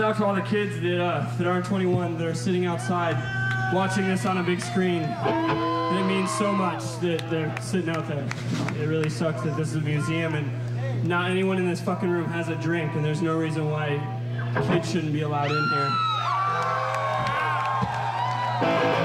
out to all the kids that, uh, that aren't 21 that are sitting outside watching this on a big screen. And it means so much that they're sitting out there. It really sucks that this is a museum and not anyone in this fucking room has a drink, and there's no reason why kids shouldn't be allowed in here. Thank you.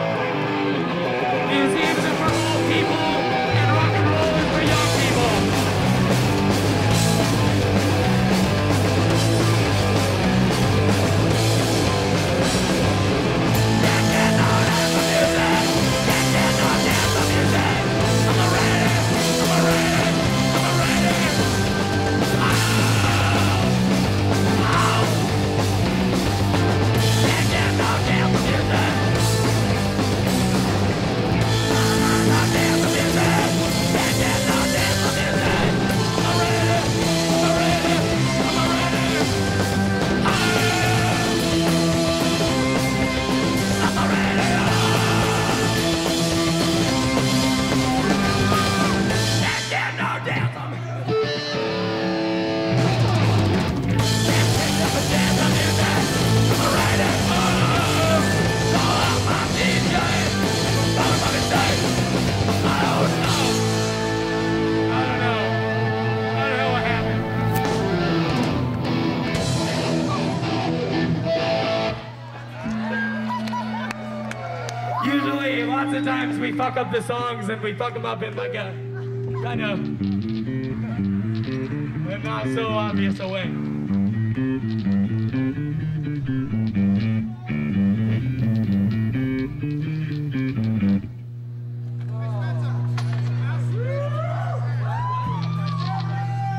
Fuck up the songs and we fuck them up in like a kind of not so obvious a way.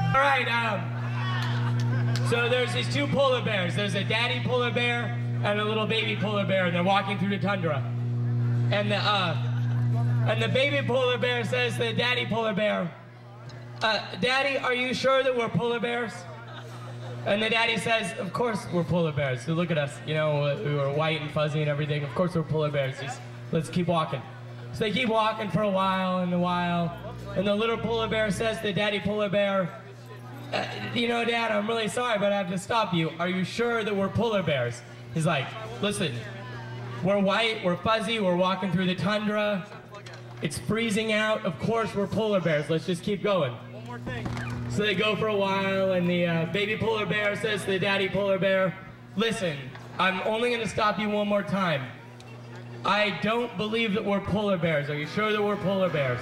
All right, um, so there's these two polar bears. There's a daddy polar bear and a little baby polar bear, and they're walking through the tundra. And the, uh, and the baby polar bear says to the daddy polar bear, uh, Daddy, are you sure that we're polar bears? And the daddy says, Of course we're polar bears. So look at us. You know, we were white and fuzzy and everything. Of course we're polar bears. Just let's keep walking. So they keep walking for a while and a while. And the little polar bear says to the daddy polar bear, uh, You know, Dad, I'm really sorry, but I have to stop you. Are you sure that we're polar bears? He's like, Listen, we're white, we're fuzzy, we're walking through the tundra. It's freezing out. Of course, we're polar bears. Let's just keep going. One more thing. So they go for a while, and the uh, baby polar bear says to the daddy polar bear, Listen, I'm only going to stop you one more time. I don't believe that we're polar bears. Are you sure that we're polar bears?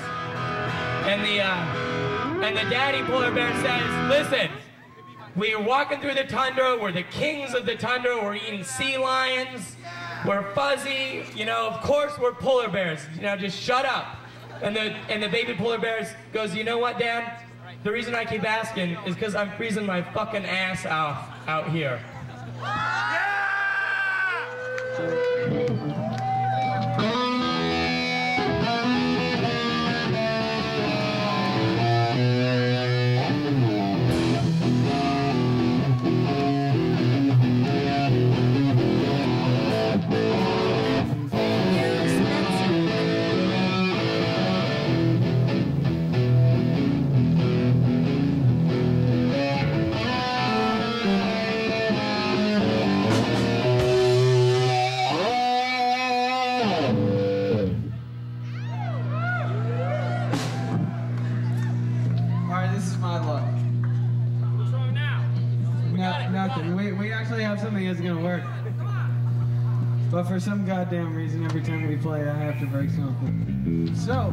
And the, uh, and the daddy polar bear says, Listen, we're walking through the tundra. We're the kings of the tundra. We're eating sea lions. We're fuzzy, you know, of course we're polar bears. You know, just shut up. And the and the baby polar bears goes, you know what, Dad? The reason I keep asking is because I'm freezing my fucking ass off out here. Yeah! For some goddamn reason, every time we play, I have to break something. So.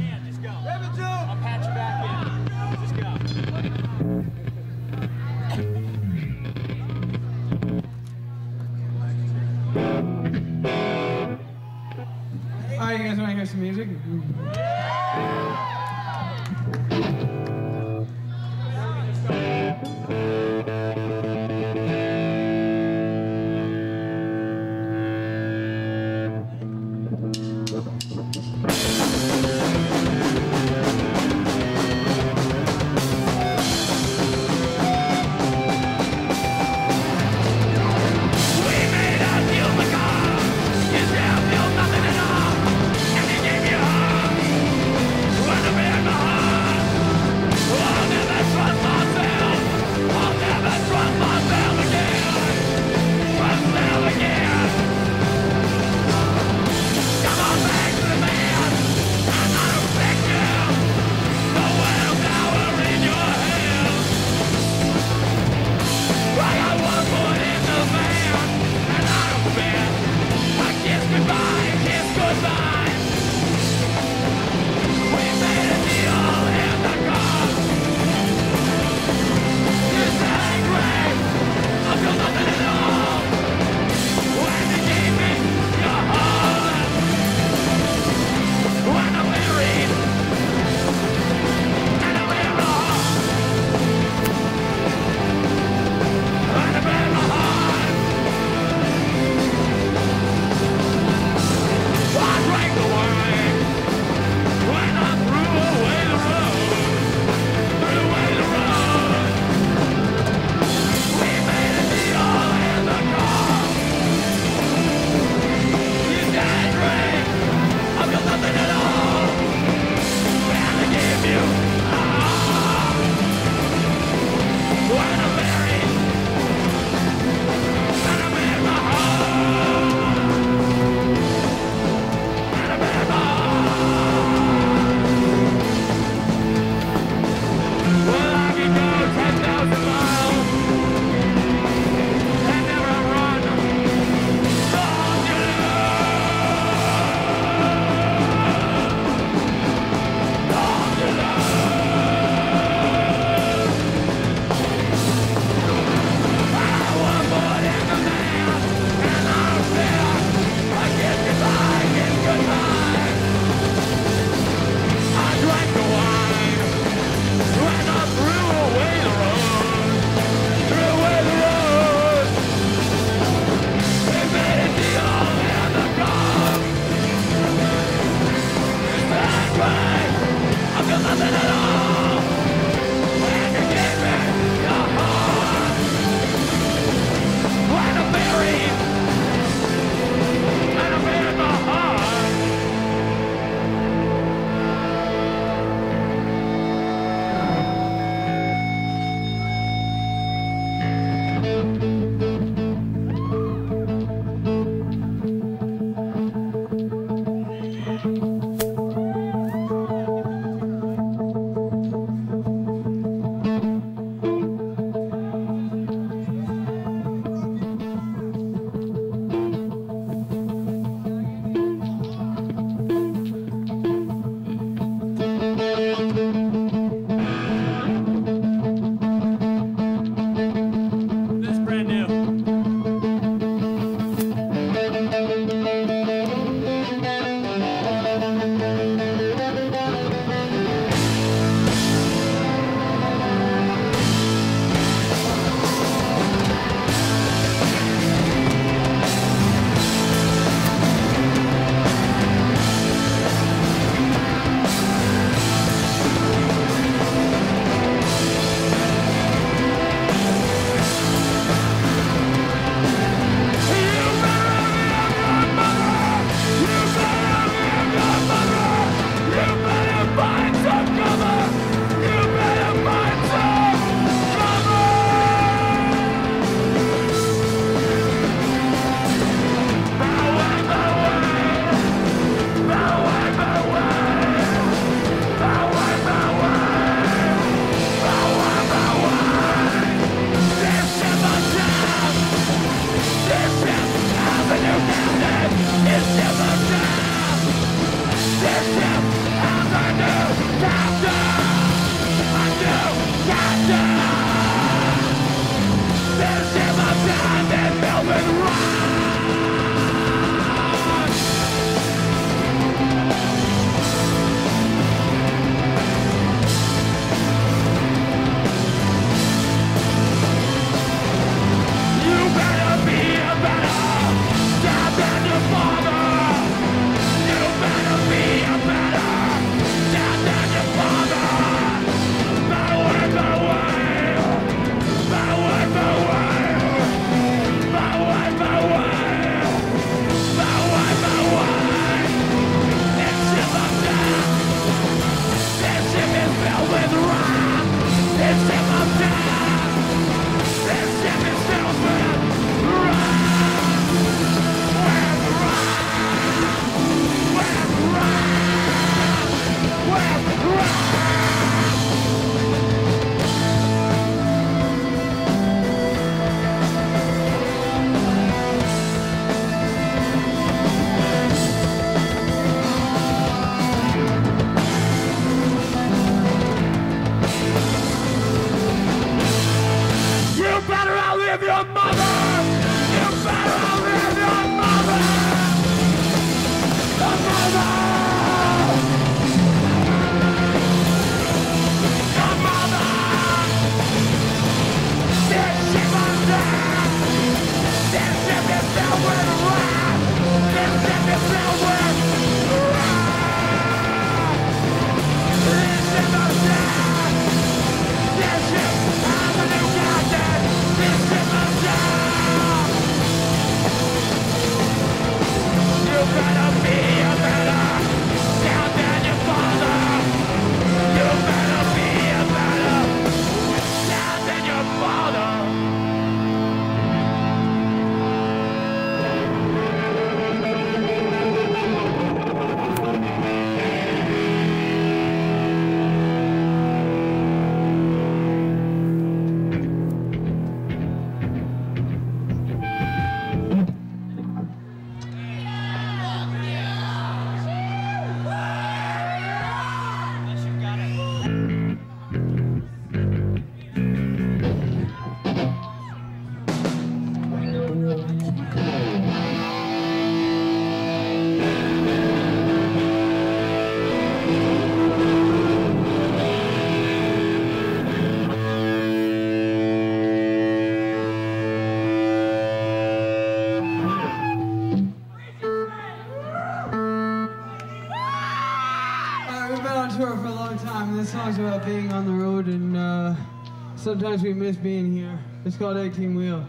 Yeah, just go. I'll patch you back in. Just go. All right, you guys want to hear some music? Sometimes we miss being here. It's called 18 Wheel.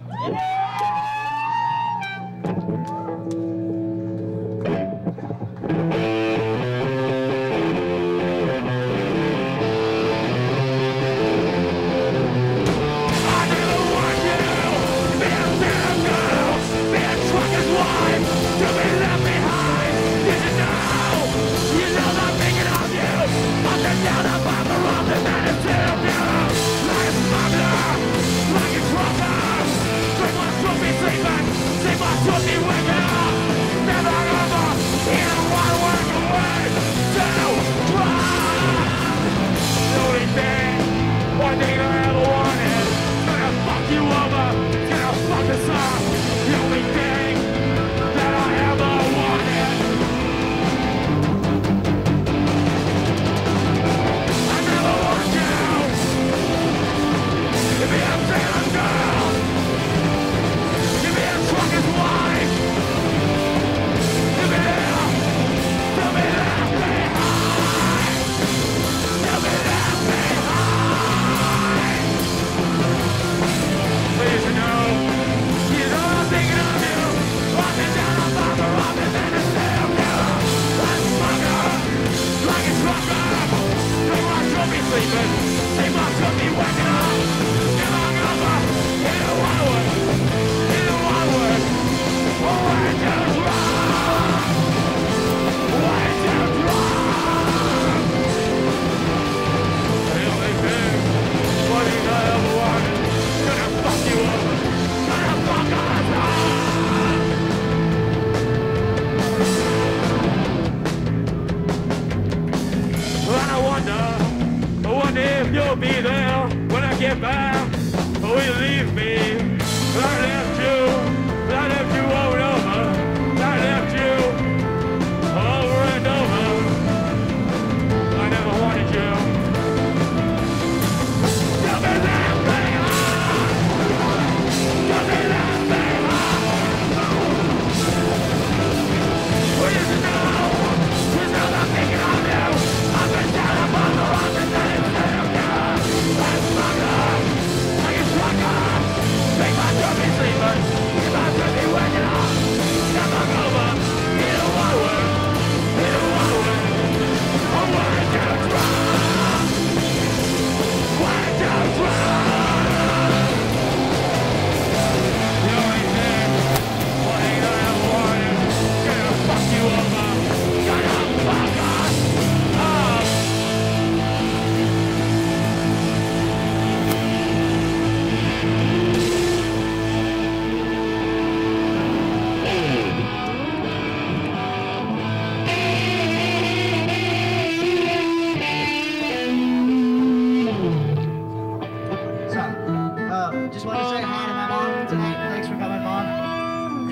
Just wanted to say hi to my mom tonight. Thanks for coming, mom.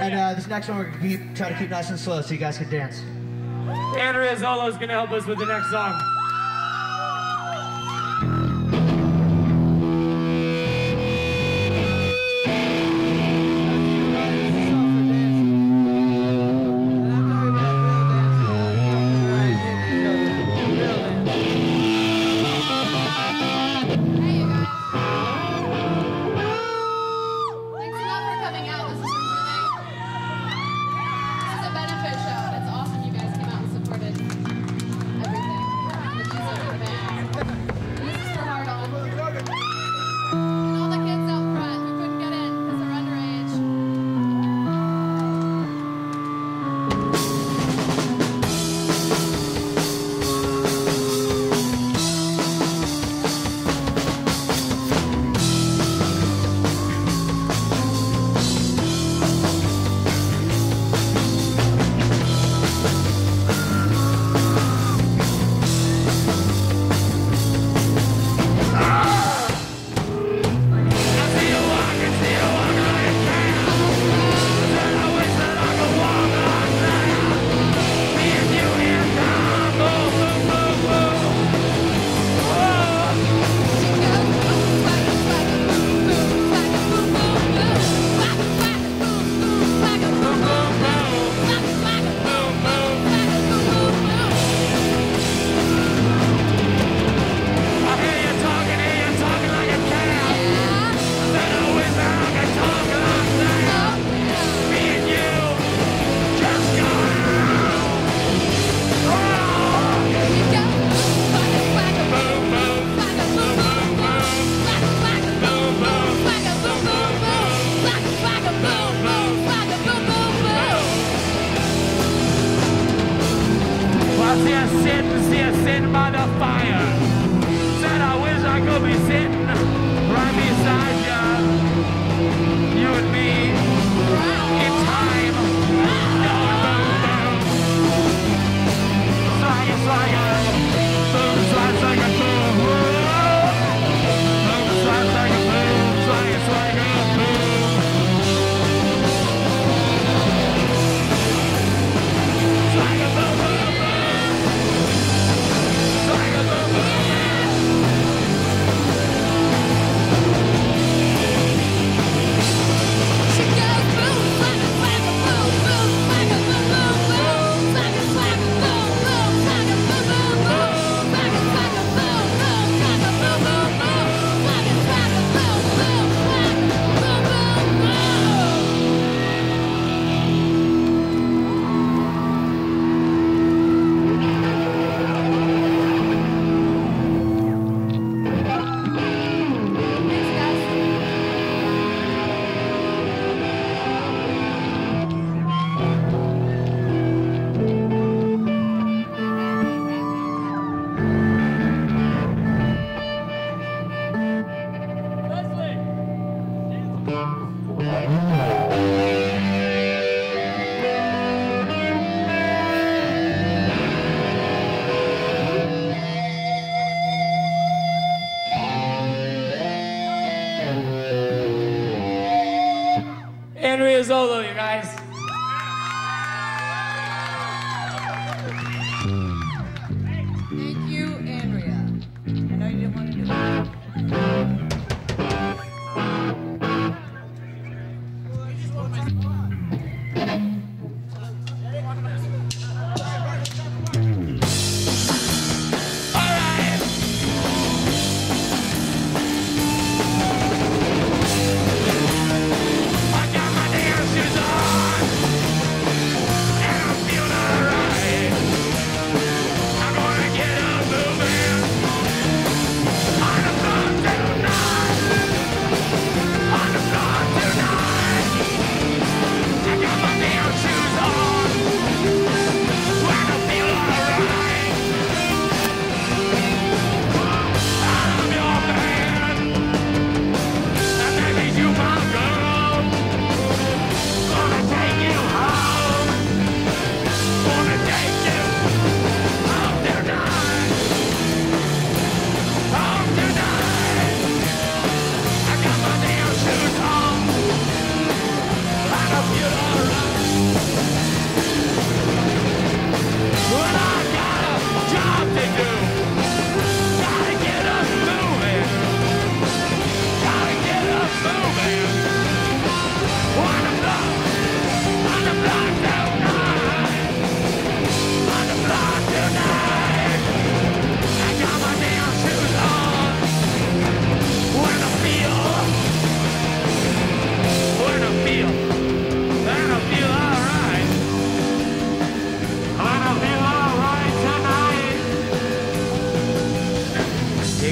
and uh, this next one we're gonna keep, try to keep nice and slow so you guys can dance. Andrea Zollo is gonna help us with the next song.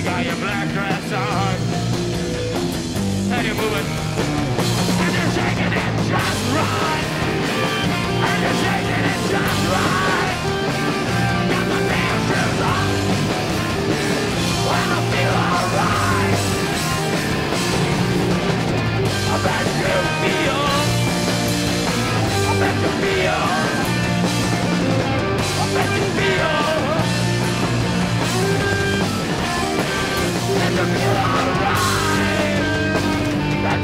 got your black dress on, and you're moving, and you're shaking it just right, and you're shaking it just right. Got my damn shoes on, and I feel alright. I bet you feel, I bet you feel, I bet you feel.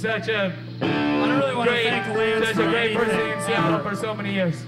such a I don't really want great, to thank Lance such a great anything. person in Seattle for so many years.